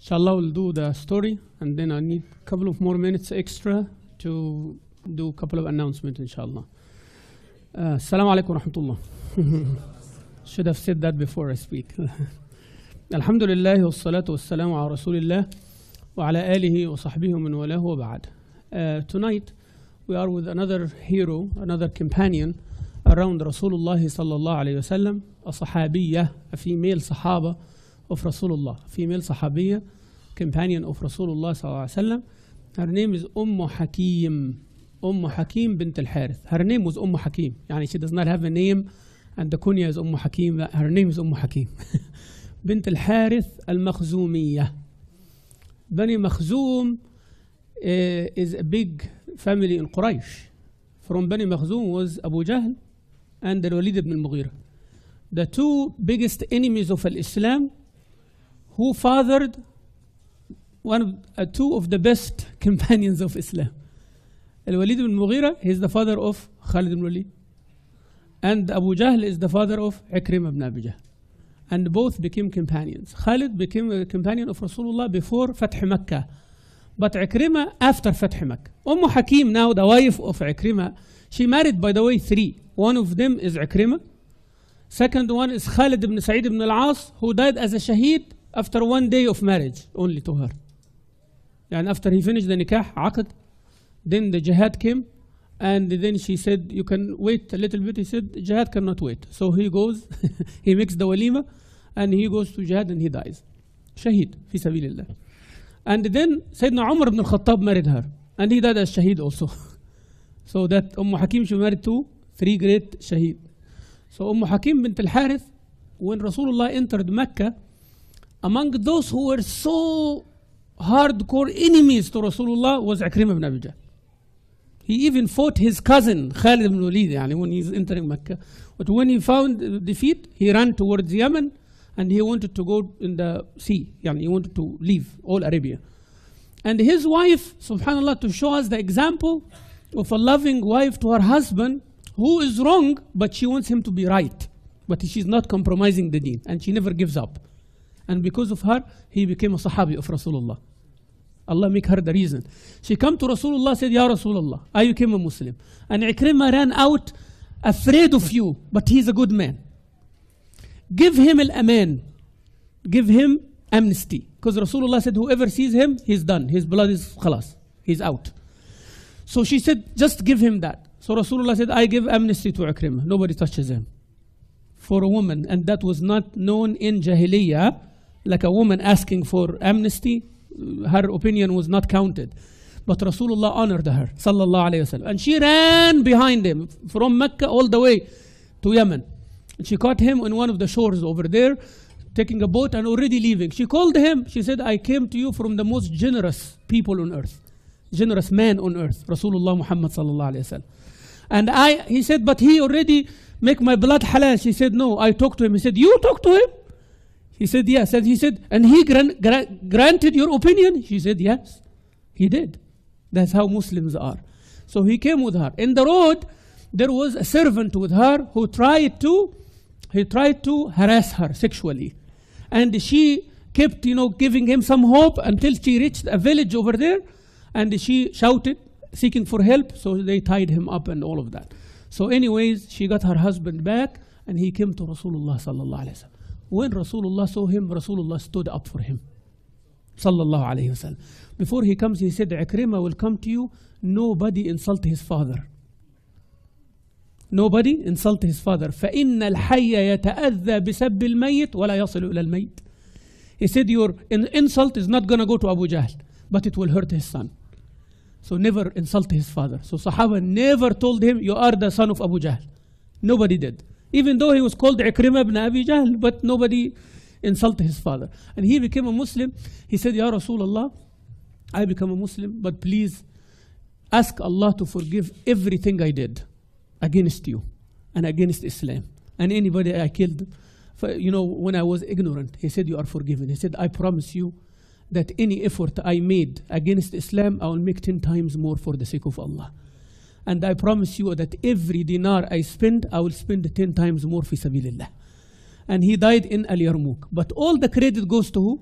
Inshallah, we'll do the story and then I need a couple of more minutes extra to do a couple of announcements, inshallah. Uh, Assalamu alaikum rahmatullah. Should have said that before I speak. Alhamdulillah wa salatu wa salamu ala Rasulillah wa ala alihi wa sahbihi wa wa ba'd. Uh, Tonight, we are with another hero, another companion around Rasulullah sallallahu alayhi wa sallam, a sahabiyya, a female sahaba of Rasulullah, female sahabiyya, companion of Rasulullah sallallahu alayhi wa sallam. Her name is Umm Hakim. Umm Hakim bint al-Harith. Her name was Umm Hakim. Yani she does not have a name and the kunya is Umm Hakim. Her name is Umm Hakim. بنت الحارث المخزومية. Makhzum uh, is a big family in Quraysh. From Bani Makhzum was Abu Jahl and Walid ibn al-Mughira. The two biggest enemies of Islam who fathered one of, uh, two of the best companions of Islam. Al-Walid ibn Mughira, he is the father of Khalid ibn Walid. And Abu Jahl is the father of Ikrimah ibn Abi Jahl. And both became companions. Khalid became a companion of Rasulullah before Fath Makkah. But Ikrimah after Fath Makkah. Umm Hakim now, the wife of Ikrimah, she married, by the way, three. One of them is Ikrimah. Second one is Khalid ibn Sa'id ibn al-As, who died as a shaheed after one day of marriage only to her. And after he finished the nikah, aqd, then the jihad came, and then she said, You can wait a little bit. He said, Jihad cannot wait. So he goes, he makes the walima, and he goes to jihad and he dies. Shaheed, fi sabilillah. And then Sayyidina Umar ibn al-Khattab married her, and he died as shaheed also. so that Umm Hakim, she married two, three great shaheed. So Umm Hakim bint al-Harith, when Rasulullah entered Mecca, among those who were so hardcore enemies to Rasulullah was Akrim ibn Abi Jahl. He even fought his cousin Khalid ibn Walid yani when he's entering Mecca. But when he found defeat, he ran towards Yemen and he wanted to go in the sea. Yani he wanted to leave all Arabia. And his wife, subhanAllah, to show us the example of a loving wife to her husband who is wrong, but she wants him to be right. But she's not compromising the deen and she never gives up. And because of her, he became a Sahabi of Rasulullah. Allah make her the reason. She come to Rasulullah, said, Ya Rasulullah, I became a Muslim. And Ikrimah ran out afraid of you, but he's a good man. Give him al-aman. Give him amnesty. Because Rasulullah said, whoever sees him, he's done. His blood is khalas. He's out. So she said, just give him that. So Rasulullah said, I give amnesty to Ikrimah. Nobody touches him. For a woman. And that was not known in Jahiliyyah. Like a woman asking for amnesty, uh, her opinion was not counted. But Rasulullah honored her, sallallahu alayhi wasallam. And she ran behind him from Mecca all the way to Yemen. And she caught him on one of the shores over there, taking a boat and already leaving. She called him. She said, I came to you from the most generous people on earth, generous man on earth, Rasulullah Muhammad sallallahu alayhi wasallam. And I, he said, but he already make my blood halal. She said, no. I talked to him. He said, you talked to him? He said, yes. And he said, and he gran- gra- granted your opinion? She said, yes. He did. That's how Muslims are. So he came with her. In the road, there was a servant with her who tried to, he tried to harass her sexually. And she kept, you know, giving him some hope until she reached a village over there. And she shouted, seeking for help. So they tied him up and all of that. So anyways, she got her husband back and he came to Rasulullah sallallahu alayhi wa when Rasulullah saw him, Rasulullah stood up for him. Sallallahu alayhi wasallam. Before he comes, he said, Ikrimah will come to you. Nobody insult his father. Nobody insult his father. فإن الحي يتأذى بسب الميت ولا يصل إلى الميت. He said, your insult is not going to go to Abu Jahl, but it will hurt his son. So never insult his father. So Sahaba never told him, you are the son of Abu Jahl. Nobody did. Even though he was called Ikrimah ibn Abi Jahl, but nobody insulted his father. And he became a Muslim. He said, Ya Rasulullah, I become a Muslim, but please ask Allah to forgive everything I did against you and against Islam and anybody I killed. For, you know, when I was ignorant, he said, You are forgiven. He said, I promise you that any effort I made against Islam, I will make 10 times more for the sake of Allah. And I promise you that every dinar I spend, I will spend 10 times more fi sabilillah. And he died in Al Yarmouk. But all the credit goes to who?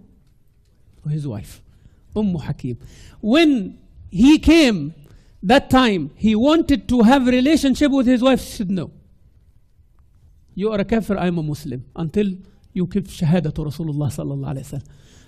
his wife, Umm Hakim. When he came that time, he wanted to have a relationship with his wife. She said, No. You are a kafir, I am a Muslim. Until you give shahada to Rasulullah.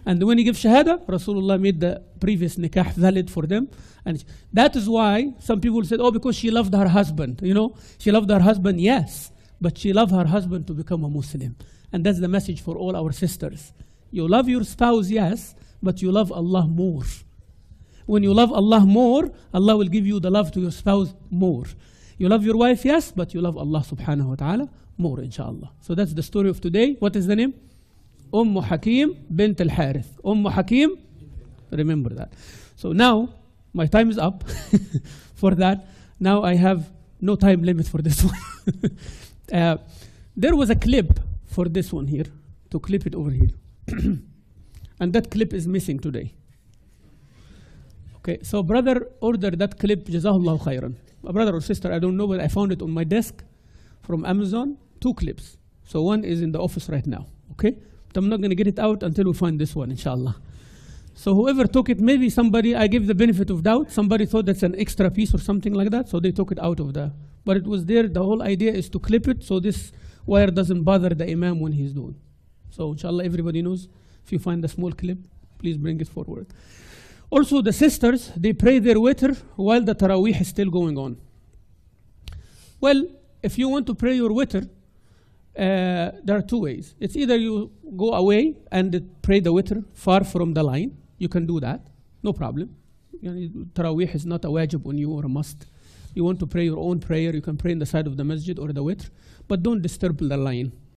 And when you give shahada, Rasulullah made the previous nikah valid for them. And that is why some people said, oh, because she loved her husband. You know, she loved her husband, yes. But she loved her husband to become a Muslim. And that's the message for all our sisters. You love your spouse, yes, but you love Allah more. When you love Allah more, Allah will give you the love to your spouse more. You love your wife, yes, but you love Allah subhanahu wa ta'ala more, inshallah. So that's the story of today. What is the name? Umm Hakim bint al Harith. Umm Hakim, remember that. So now, my time is up for that. Now I have no time limit for this one. uh, there was a clip for this one here, to clip it over here. and that clip is missing today. Okay, so brother ordered that clip, Jazahullah khairan. A brother or sister, I don't know, but I found it on my desk from Amazon, two clips. So one is in the office right now, okay? I'm not going to get it out until we find this one, inshallah. So whoever took it, maybe somebody, I give the benefit of doubt, somebody thought that's an extra piece or something like that, so they took it out of there. but it was there, the whole idea is to clip it so this wire doesn't bother the imam when he's doing. So inshallah, everybody knows, if you find the small clip, please bring it forward. Also, the sisters, they pray their witr while the Taraweeh is still going on. Well, if you want to pray your witr, uh, there are two ways. It's either you go away and pray the witr far from the line. You can do that, no problem. Taraweeh is not a wajib on you or a must. You want to pray your own prayer, you can pray in the side of the masjid or the witr, but don't disturb the line.